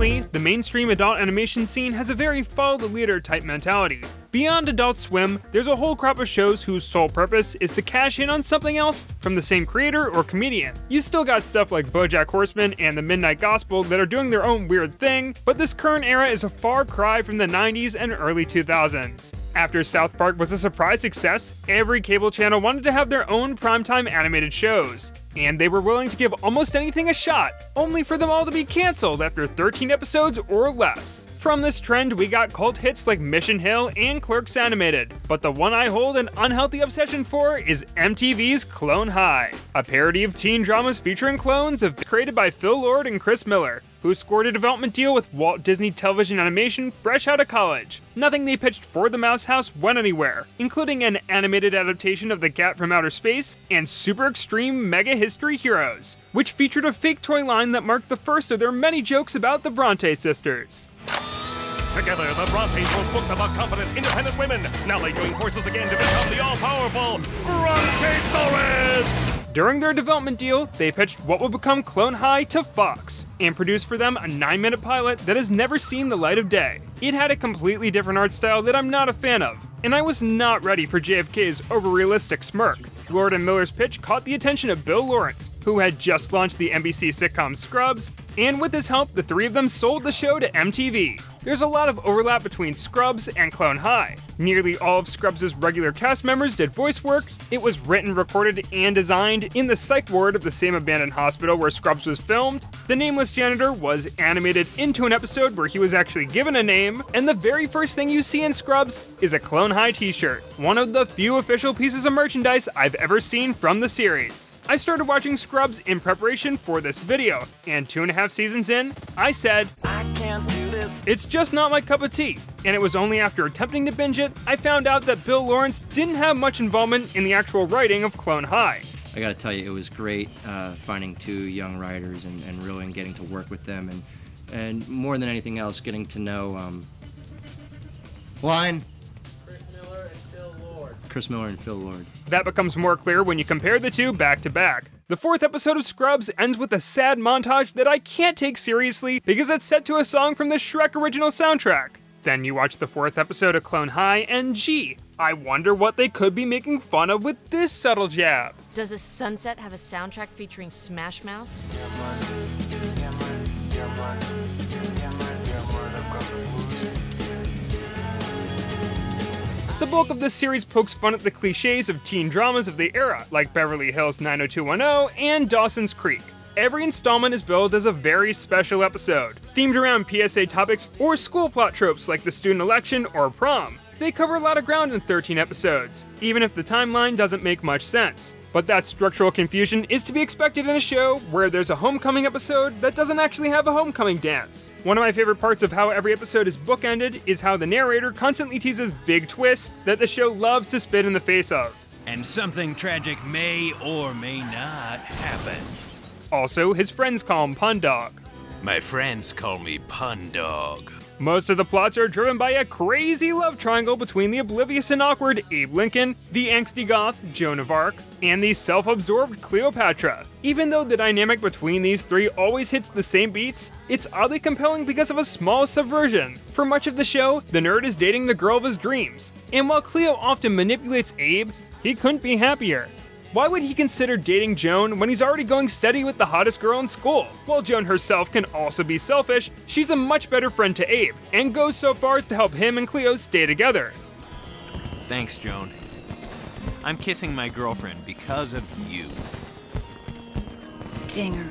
Unfortunately, the mainstream adult animation scene has a very follow the leader type mentality. Beyond Adult Swim, there's a whole crop of shows whose sole purpose is to cash in on something else from the same creator or comedian. You still got stuff like BoJack Horseman and The Midnight Gospel that are doing their own weird thing, but this current era is a far cry from the 90s and early 2000s. After South Park was a surprise success, every cable channel wanted to have their own primetime animated shows, and they were willing to give almost anything a shot, only for them all to be cancelled after 13 episodes or less. From this trend, we got cult hits like Mission Hill and Clerks Animated, but the one I hold an unhealthy obsession for is MTV's Clone High, a parody of teen dramas featuring clones of, created by Phil Lord and Chris Miller, who scored a development deal with Walt Disney Television Animation fresh out of college. Nothing they pitched for the Mouse House went anywhere, including an animated adaptation of The Cat from Outer Space and Super Extreme Mega History Heroes, which featured a fake toy line that marked the first of their many jokes about the Bronte sisters. Together, the Brontes wrote books about confident, independent women. Now they join forces again to become the all-powerful Brontesaurus! During their development deal, they pitched what would become Clone High to Fox, and produced for them a 9 minute pilot that has never seen the light of day. It had a completely different art style that I'm not a fan of, and I was not ready for JFK's over-realistic smirk. Lord and Miller's pitch caught the attention of Bill Lawrence, who had just launched the NBC sitcom Scrubs, and with his help, the three of them sold the show to MTV. There's a lot of overlap between Scrubs and Clone High. Nearly all of Scrubs' regular cast members did voice work. It was written, recorded, and designed in the psych ward of the same abandoned hospital where Scrubs was filmed. The nameless janitor was animated into an episode where he was actually given a name, and the very first thing you see in Scrubs is a Clone High t shirt, one of the few official pieces of merchandise I've ever seen from the series. I started watching Scrubs in preparation for this video, and two and a half seasons in, I said, I can't do this. It's just not my cup of tea. And it was only after attempting to binge it, I found out that Bill Lawrence didn't have much involvement in the actual writing of Clone High. I gotta tell you, it was great uh, finding two young writers and, and really getting to work with them, and and more than anything else, getting to know um, line Chris Miller and Phil Lord. Chris Miller and Phil Lord. That becomes more clear when you compare the two back to back. The fourth episode of Scrubs ends with a sad montage that I can't take seriously because it's set to a song from the Shrek original soundtrack. Then you watch the fourth episode of Clone High, and gee, I wonder what they could be making fun of with this subtle jab. Does a sunset have a soundtrack featuring Smash Mouth? The bulk of this series pokes fun at the cliches of teen dramas of the era, like Beverly Hills 90210 and Dawson's Creek. Every installment is billed as a very special episode, themed around PSA topics or school plot tropes like the student election or prom. They cover a lot of ground in 13 episodes, even if the timeline doesn't make much sense. But that structural confusion is to be expected in a show where there's a homecoming episode that doesn't actually have a homecoming dance. One of my favorite parts of how every episode is bookended is how the narrator constantly teases big twists that the show loves to spit in the face of. And something tragic may or may not happen. Also, his friends call him Pun Dog. My friends call me Pun Dog. Most of the plots are driven by a crazy love triangle between the oblivious and awkward Abe Lincoln, the angsty goth Joan of Arc, and the self absorbed Cleopatra. Even though the dynamic between these three always hits the same beats, it's oddly compelling because of a small subversion. For much of the show, the nerd is dating the girl of his dreams, and while Cleo often manipulates Abe, he couldn't be happier. Why would he consider dating Joan when he's already going steady with the hottest girl in school? While Joan herself can also be selfish, she's a much better friend to Abe, and goes so far as to help him and Cleo stay together. Thanks, Joan. I'm kissing my girlfriend because of you. Dinger.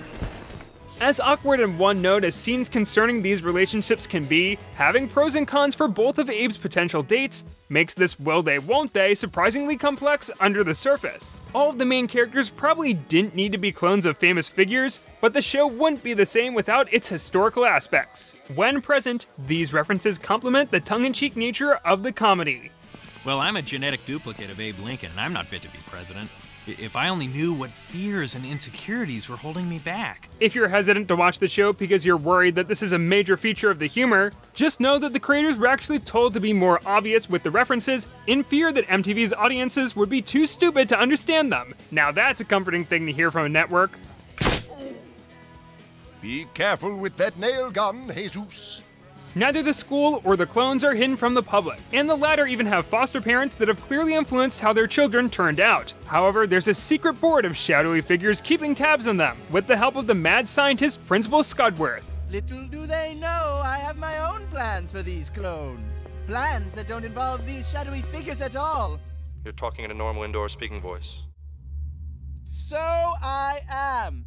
As awkward and one note as scenes concerning these relationships can be, having pros and cons for both of Abe's potential dates makes this will they won't they surprisingly complex under the surface. All of the main characters probably didn't need to be clones of famous figures, but the show wouldn't be the same without its historical aspects. When present, these references complement the tongue in cheek nature of the comedy. Well, I'm a genetic duplicate of Abe Lincoln, and I'm not fit to be president. If I only knew what fears and insecurities were holding me back. If you're hesitant to watch the show because you're worried that this is a major feature of the humor, just know that the creators were actually told to be more obvious with the references in fear that MTV's audiences would be too stupid to understand them. Now that's a comforting thing to hear from a network. Be careful with that nail gun, Jesus. Neither the school or the clones are hidden from the public, and the latter even have foster parents that have clearly influenced how their children turned out. However, there's a secret board of shadowy figures keeping tabs on them, with the help of the mad scientist Principal Scudworth. Little do they know I have my own plans for these clones. Plans that don't involve these shadowy figures at all. You're talking in a normal indoor speaking voice. So I am.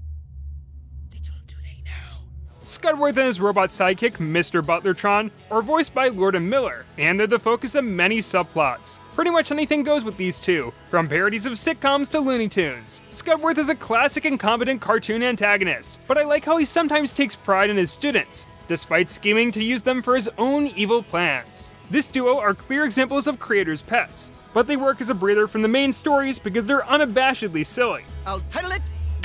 Scudworth and his robot sidekick, Mr. Butlertron, are voiced by Lord and Miller, and they're the focus of many subplots. Pretty much anything goes with these two, from parodies of sitcoms to Looney Tunes. Scudworth is a classic and competent cartoon antagonist, but I like how he sometimes takes pride in his students, despite scheming to use them for his own evil plans. This duo are clear examples of creators' pets, but they work as a breather from the main stories because they're unabashedly silly. I'll title it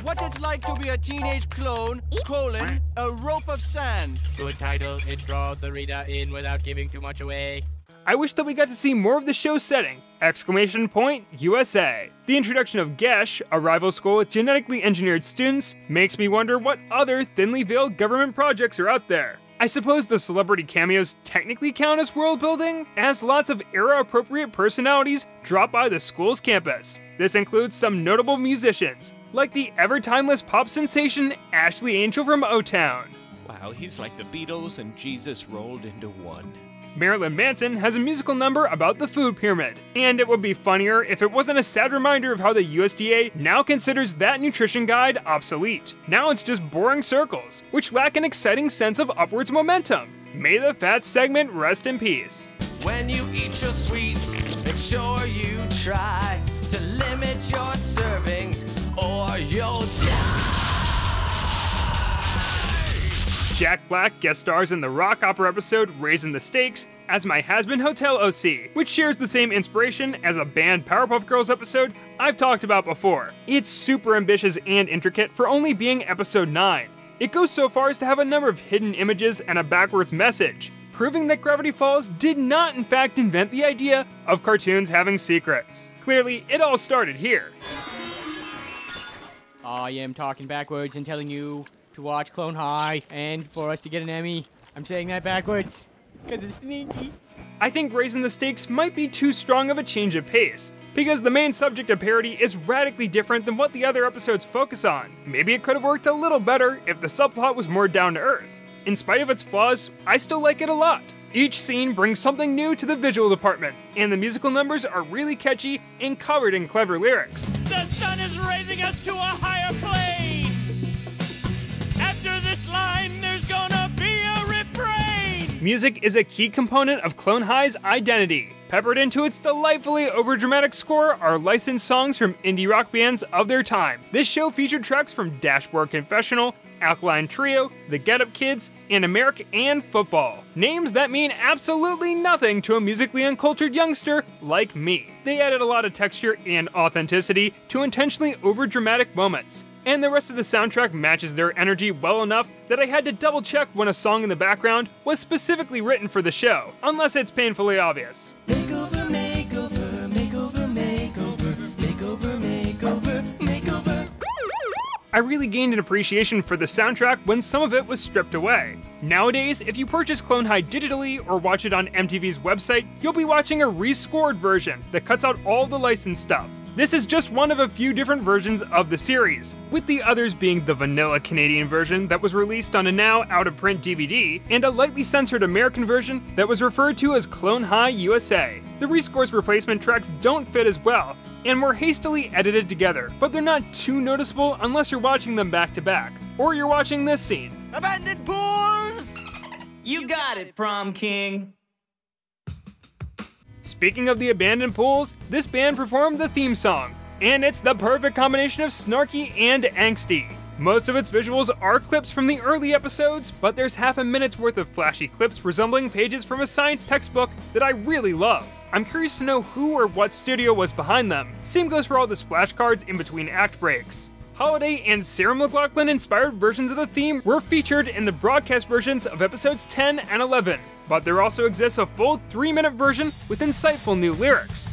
What It's Like to Be a Teenage Clone, colon, a rope of sand. Good title, it draws the reader in without giving too much away. I wish that we got to see more of the show's setting! Exclamation point, USA. The introduction of Gesh, a rival school with genetically engineered students, makes me wonder what other thinly veiled government projects are out there. I suppose the celebrity cameos technically count as world building, as lots of era appropriate personalities drop by the school's campus. This includes some notable musicians, like the ever timeless pop sensation Ashley Angel from O Town. Wow, he's like the Beatles and Jesus rolled into one. Marilyn Manson has a musical number about the food pyramid, and it would be funnier if it wasn't a sad reminder of how the USDA now considers that nutrition guide obsolete. Now it's just boring circles, which lack an exciting sense of upwards momentum. May the fat segment rest in peace. When you eat your sweets, make sure you try to limit your servings or you'll Jack Black guest stars in the rock opera episode Raising the Stakes as my Has-Been Hotel OC, which shares the same inspiration as a band Powerpuff Girls episode I've talked about before. It's super ambitious and intricate for only being episode 9. It goes so far as to have a number of hidden images and a backwards message, proving that Gravity Falls did not in fact invent the idea of cartoons having secrets. Clearly, it all started here. I am talking backwards and telling you to watch Clone High and for us to get an Emmy. I'm saying that backwards because it's sneaky. I think raising the stakes might be too strong of a change of pace, because the main subject of parody is radically different than what the other episodes focus on. Maybe it could have worked a little better if the subplot was more down to earth. In spite of its flaws, I still like it a lot. Each scene brings something new to the visual department, and the musical numbers are really catchy and covered in clever lyrics. The sun is raising us to a higher plane. After this line, there's gonna be a refrain. Music is a key component of Clone High's identity. Peppered into its delightfully overdramatic score are licensed songs from indie rock bands of their time. This show featured tracks from Dashboard Confessional, Alkaline Trio, The Get Up Kids, and America and Football. Names that mean absolutely nothing to a musically uncultured youngster like me. They added a lot of texture and authenticity to intentionally overdramatic moments and the rest of the soundtrack matches their energy well enough that I had to double check when a song in the background was specifically written for the show, unless it's painfully obvious. I really gained an appreciation for the soundtrack when some of it was stripped away. Nowadays, if you purchase Clone High digitally or watch it on MTV's website, you'll be watching a rescored version that cuts out all the licensed stuff. This is just one of a few different versions of the series, with the others being the vanilla Canadian version that was released on a now out of print DVD, and a lightly censored American version that was referred to as Clone High USA. The rescores replacement tracks don't fit as well, and were hastily edited together, but they're not too noticeable unless you're watching them back to back, or you're watching this scene. Abandoned pools! You got it, prom king. Speaking of the abandoned pools, this band performed the theme song, and it's the perfect combination of snarky and angsty. Most of its visuals are clips from the early episodes, but there's half a minute's worth of flashy clips resembling pages from a science textbook that I really love. I'm curious to know who or what studio was behind them. Same goes for all the splash cards in between act breaks. Holiday and Sarah McLachlan inspired versions of the theme were featured in the broadcast versions of episodes 10 and 11, but there also exists a full 3 minute version with insightful new lyrics.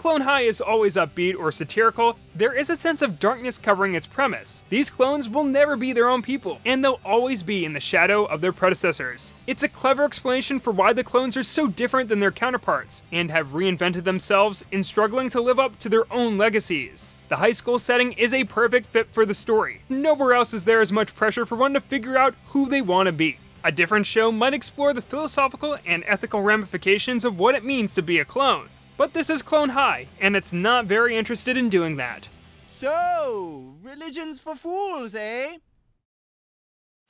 Clone High is always upbeat or satirical, there is a sense of darkness covering its premise. These clones will never be their own people, and they'll always be in the shadow of their predecessors. It's a clever explanation for why the clones are so different than their counterparts, and have reinvented themselves in struggling to live up to their own legacies. The high school setting is a perfect fit for the story. Nowhere else is there as much pressure for one to figure out who they want to be. A different show might explore the philosophical and ethical ramifications of what it means to be a clone. But this is Clone High, and it's not very interested in doing that. So, religions for fools, eh?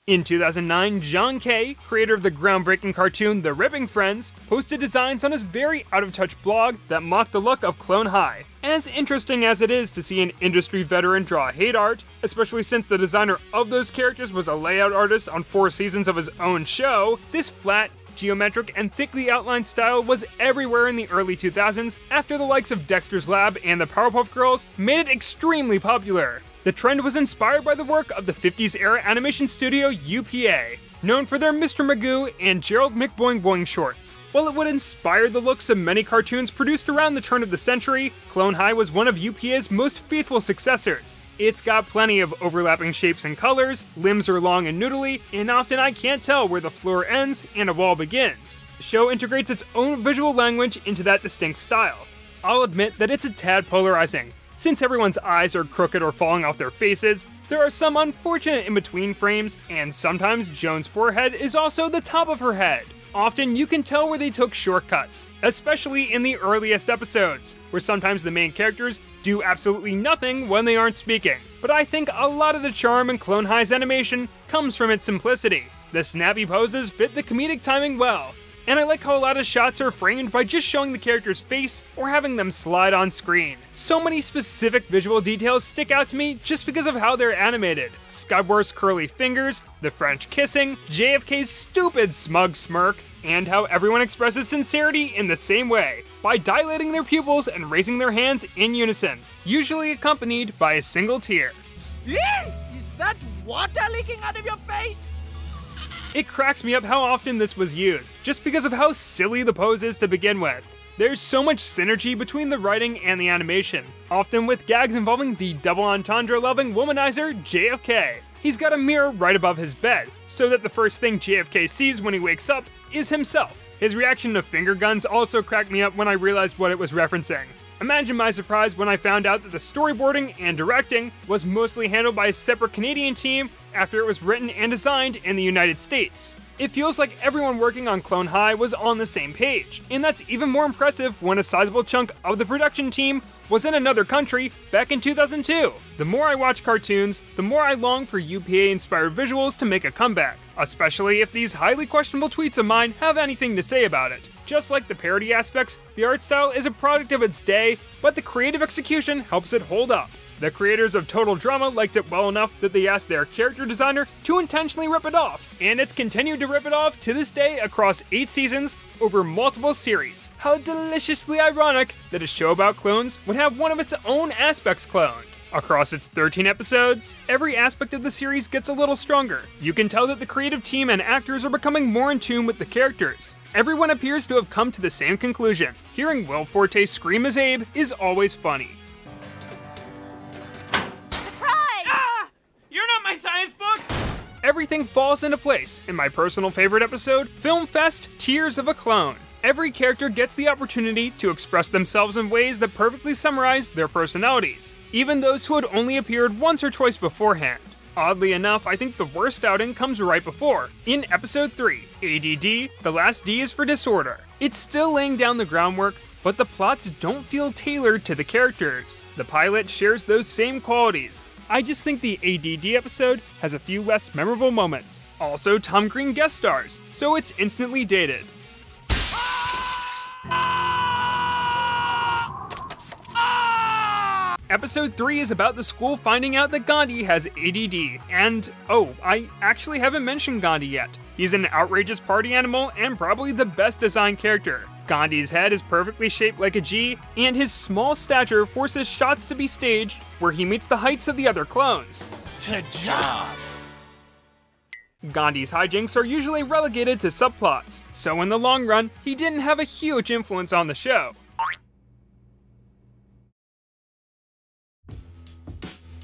In 2009, John K., creator of the groundbreaking cartoon The Ripping Friends, posted designs on his very out of touch blog that mocked the look of Clone High. As interesting as it is to see an industry veteran draw hate art, especially since the designer of those characters was a layout artist on four seasons of his own show, this flat, geometric, and thickly outlined style was everywhere in the early 2000s after the likes of Dexter's Lab and the Powerpuff Girls made it extremely popular. The trend was inspired by the work of the 50s era animation studio UPA, known for their Mr. Magoo and Gerald McBoing Boing shorts. While it would inspire the looks of many cartoons produced around the turn of the century, Clone High was one of UPA's most faithful successors. It's got plenty of overlapping shapes and colors, limbs are long and noodly, and often I can't tell where the floor ends and a wall begins. The show integrates its own visual language into that distinct style. I'll admit that it's a tad polarizing. Since everyone's eyes are crooked or falling off their faces, there are some unfortunate in between frames, and sometimes Joan's forehead is also the top of her head. Often you can tell where they took shortcuts, especially in the earliest episodes, where sometimes the main characters do absolutely nothing when they aren't speaking. But I think a lot of the charm in Clone High's animation comes from its simplicity. The snappy poses fit the comedic timing well, and I like how a lot of shots are framed by just showing the character's face or having them slide on screen. So many specific visual details stick out to me just because of how they're animated. Scudworth's curly fingers, the French kissing, JFK's stupid smug smirk, and how everyone expresses sincerity in the same way, by dilating their pupils and raising their hands in unison, usually accompanied by a single tear. Is that water leaking out of your face? It cracks me up how often this was used, just because of how silly the pose is to begin with. There's so much synergy between the writing and the animation, often with gags involving the double entendre loving womanizer JFK. He's got a mirror right above his bed, so that the first thing JFK sees when he wakes up is himself. His reaction to finger guns also cracked me up when I realized what it was referencing. Imagine my surprise when I found out that the storyboarding and directing was mostly handled by a separate Canadian team after it was written and designed in the United States. It feels like everyone working on Clone High was on the same page, and that's even more impressive when a sizable chunk of the production team was in another country back in 2002. The more I watch cartoons, the more I long for UPA inspired visuals to make a comeback, especially if these highly questionable tweets of mine have anything to say about it. Just like the parody aspects, the art style is a product of its day, but the creative execution helps it hold up. The creators of Total Drama liked it well enough that they asked their character designer to intentionally rip it off, and it's continued to rip it off to this day across 8 seasons over multiple series. How deliciously ironic that a show about clones would have one of its own aspects cloned. Across its 13 episodes, every aspect of the series gets a little stronger. You can tell that the creative team and actors are becoming more in tune with the characters. Everyone appears to have come to the same conclusion. Hearing Will Forte scream as Abe is always funny. Surprise! Ah! You're not my science book! Everything falls into place in my personal favorite episode, Film Fest Tears of a Clone. Every character gets the opportunity to express themselves in ways that perfectly summarize their personalities, even those who had only appeared once or twice beforehand. Oddly enough, I think the worst outing comes right before. In episode 3, ADD, the last D is for disorder. It's still laying down the groundwork, but the plots don't feel tailored to the characters. The pilot shares those same qualities. I just think the ADD episode has a few less memorable moments. Also, Tom Green guest stars, so it's instantly dated. Ah! Episode 3 is about the school finding out that Gandhi has ADD. And, oh, I actually haven't mentioned Gandhi yet. He's an outrageous party animal and probably the best designed character. Gandhi's head is perfectly shaped like a G, and his small stature forces shots to be staged where he meets the heights of the other clones. To jobs! Gandhi's hijinks are usually relegated to subplots, so in the long run, he didn't have a huge influence on the show.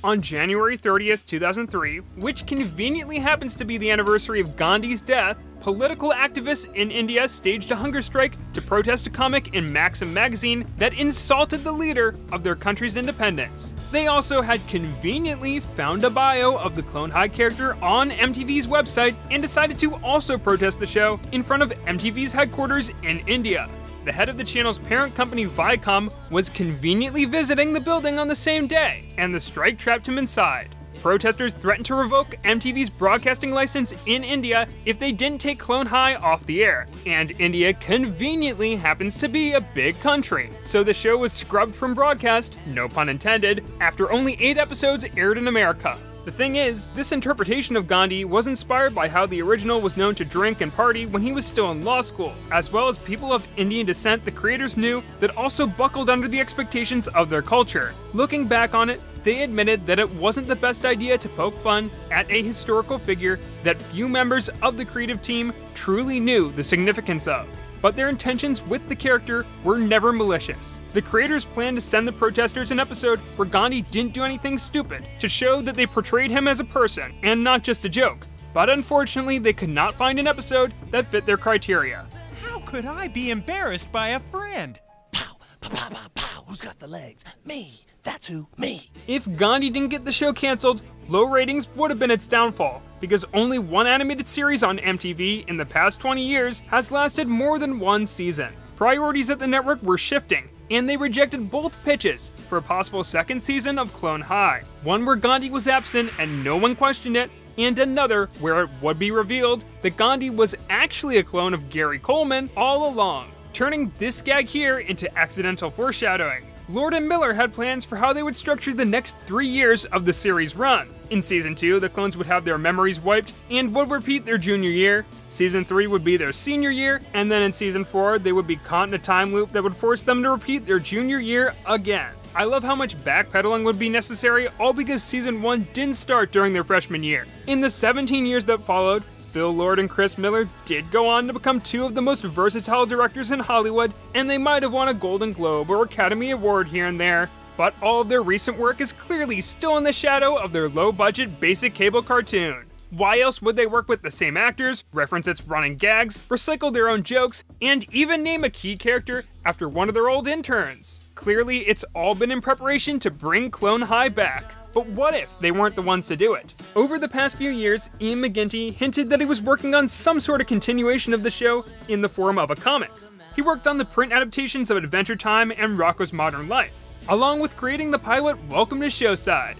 On January 30th, 2003, which conveniently happens to be the anniversary of Gandhi's death, political activists in India staged a hunger strike to protest a comic in Maxim magazine that insulted the leader of their country's independence. They also had conveniently found a bio of the Clone High character on MTV's website and decided to also protest the show in front of MTV's headquarters in India. The head of the channel's parent company, Viacom, was conveniently visiting the building on the same day, and the strike trapped him inside protesters threatened to revoke MTV's broadcasting license in India if they didn't take Clone High off the air. And India conveniently happens to be a big country, so the show was scrubbed from broadcast, no pun intended, after only eight episodes aired in America. The thing is, this interpretation of Gandhi was inspired by how the original was known to drink and party when he was still in law school, as well as people of Indian descent the creators knew that also buckled under the expectations of their culture. Looking back on it, they admitted that it wasn't the best idea to poke fun at a historical figure that few members of the creative team truly knew the significance of but their intentions with the character were never malicious. The creators planned to send the protesters an episode where Gandhi didn't do anything stupid to show that they portrayed him as a person and not just a joke. But unfortunately, they could not find an episode that fit their criteria. How could I be embarrassed by a friend? Pow, pow, pow, pow, pow. Who's got the legs? Me. That's who. Me. If Gandhi didn't get the show canceled, low ratings would have been its downfall, because only one animated series on MTV in the past 20 years has lasted more than one season. Priorities at the network were shifting, and they rejected both pitches for a possible second season of Clone High. One where Gandhi was absent and no one questioned it, and another where it would be revealed that Gandhi was actually a clone of Gary Coleman all along, turning this gag here into accidental foreshadowing. Lord and Miller had plans for how they would structure the next three years of the series run. In Season 2, the clones would have their memories wiped and would repeat their junior year. Season 3 would be their senior year, and then in Season 4, they would be caught in a time loop that would force them to repeat their junior year again. I love how much backpedaling would be necessary, all because Season 1 didn't start during their freshman year. In the 17 years that followed, Phil Lord and Chris Miller did go on to become two of the most versatile directors in Hollywood, and they might have won a Golden Globe or Academy Award here and there, but all of their recent work is clearly still in the shadow of their low budget basic cable cartoon. Why else would they work with the same actors, reference its running gags, recycle their own jokes, and even name a key character after one of their old interns? Clearly, it's all been in preparation to bring Clone High back. But what if they weren't the ones to do it? Over the past few years, Ian McGinty hinted that he was working on some sort of continuation of the show in the form of a comic. He worked on the print adaptations of Adventure Time and Rocko's Modern Life, along with creating the pilot Welcome to Showside.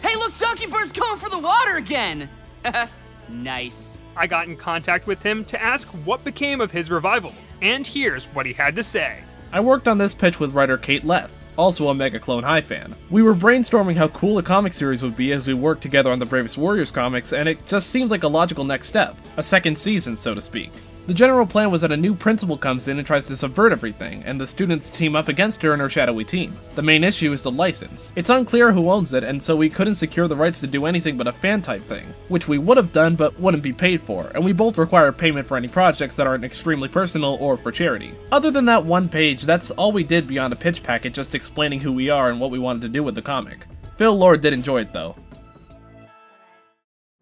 Hey, look, Donkey Bird's going for the water again! nice. I got in contact with him to ask what became of his revival, and here's what he had to say. I worked on this pitch with writer Kate Leth, also a Mega Clone High fan. We were brainstorming how cool a comic series would be as we worked together on the Bravest Warriors comics, and it just seemed like a logical next step. A second season, so to speak. The general plan was that a new principal comes in and tries to subvert everything, and the students team up against her and her shadowy team. The main issue is the license. It's unclear who owns it, and so we couldn't secure the rights to do anything but a fan type thing, which we would have done but wouldn't be paid for, and we both require payment for any projects that aren't extremely personal or for charity. Other than that one page, that's all we did beyond a pitch packet just explaining who we are and what we wanted to do with the comic. Phil Lord did enjoy it though.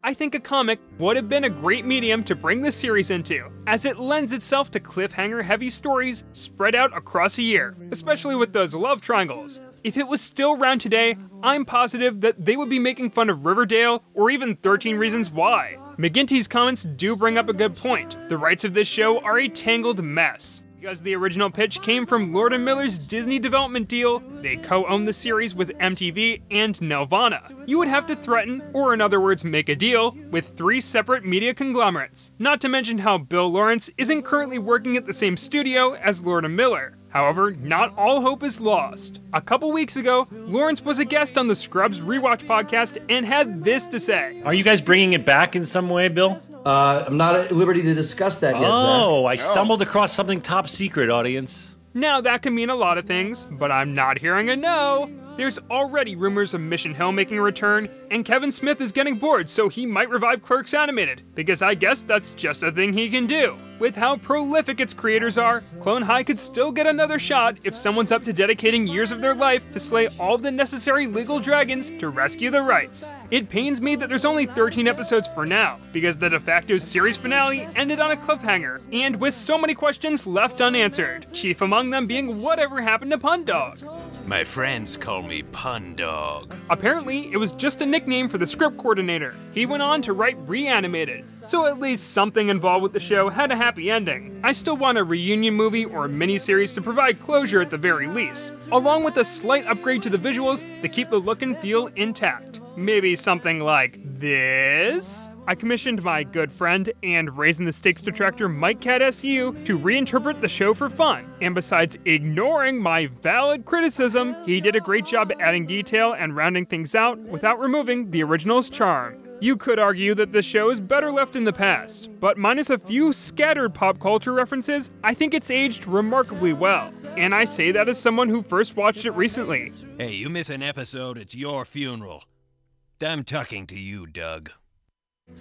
I think a comic would have been a great medium to bring this series into, as it lends itself to cliffhanger heavy stories spread out across a year, especially with those love triangles. If it was still around today, I'm positive that they would be making fun of Riverdale or even 13 Reasons Why. McGinty's comments do bring up a good point. The rights of this show are a tangled mess. Because the original pitch came from Lord Miller's Disney development deal, they co-own the series with MTV and Nelvana. You would have to threaten, or in other words make a deal, with three separate media conglomerates. Not to mention how Bill Lawrence isn't currently working at the same studio as Lord Miller. However, not all hope is lost. A couple weeks ago, Lawrence was a guest on the Scrubs Rewatch podcast and had this to say. Are you guys bringing it back in some way, Bill? Uh, I'm not at liberty to discuss that yet. Oh, Zach. I stumbled across something top secret, audience. Now, that can mean a lot of things, but I'm not hearing a no. There's already rumors of Mission Hill making a return, and Kevin Smith is getting bored, so he might revive Clerks Animated, because I guess that's just a thing he can do. With how prolific its creators are, Clone High could still get another shot if someone's up to dedicating years of their life to slay all the necessary legal dragons to rescue the rights. It pains me that there's only 13 episodes for now, because the de facto series finale ended on a cliffhanger, and with so many questions left unanswered, chief among them being whatever happened to Pun Dog. My friends call me Pun Dog. Apparently, it was just a nickname for the script coordinator. He went on to write Reanimated, so at least something involved with the show had a happy ending. I still want a reunion movie or a miniseries to provide closure at the very least, along with a slight upgrade to the visuals that keep the look and feel intact. Maybe something like this? I commissioned my good friend and Raising the Stakes detractor Mike Cat SU to reinterpret the show for fun. And besides ignoring my valid criticism, he did a great job adding detail and rounding things out without removing the original's charm. You could argue that the show is better left in the past, but minus a few scattered pop culture references, I think it's aged remarkably well. And I say that as someone who first watched it recently. Hey, you miss an episode, it's your funeral. I'm talking to you, Doug.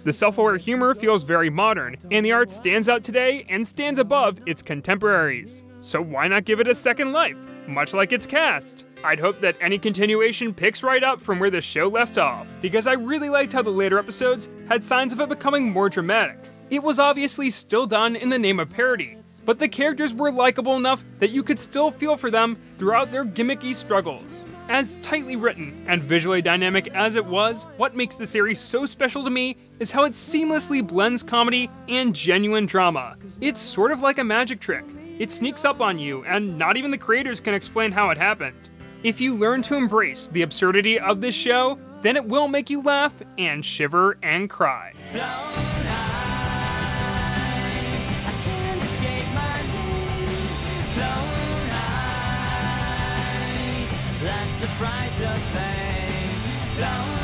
The self aware humor feels very modern, and the art stands out today and stands above its contemporaries. So why not give it a second life, much like its cast? I'd hope that any continuation picks right up from where the show left off, because I really liked how the later episodes had signs of it becoming more dramatic. It was obviously still done in the name of parody, but the characters were likable enough that you could still feel for them throughout their gimmicky struggles. As tightly written and visually dynamic as it was, what makes the series so special to me is how it seamlessly blends comedy and genuine drama. It's sort of like a magic trick. It sneaks up on you, and not even the creators can explain how it happened. If you learn to embrace the absurdity of this show, then it will make you laugh and shiver and cry. Price of fame. Flown